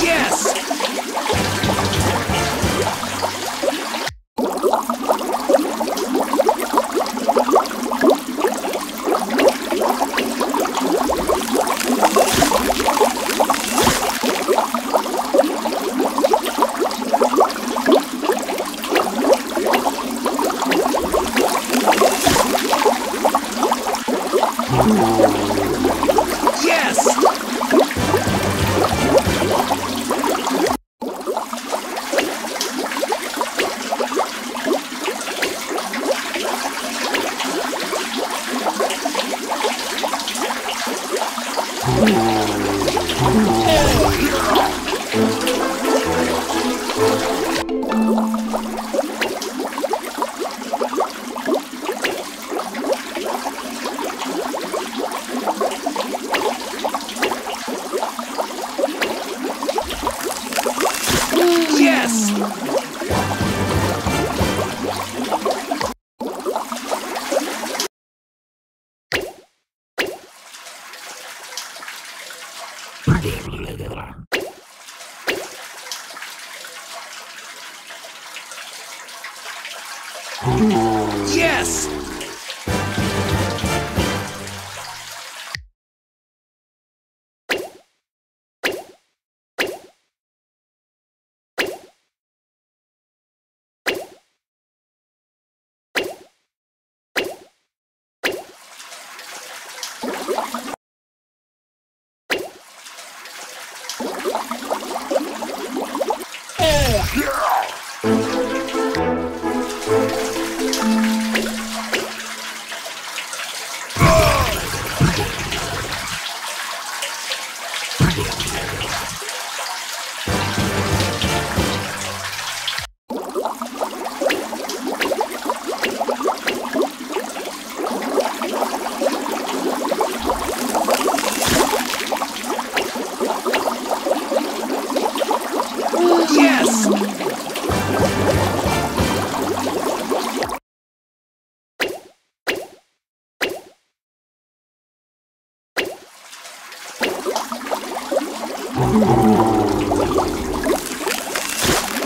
Yes! Ooh. Yes! Yes!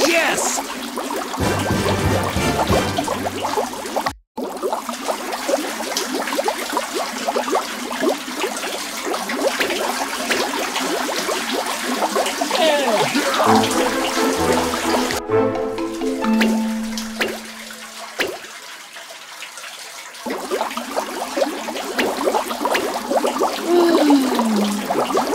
Yes! Mm-hmm.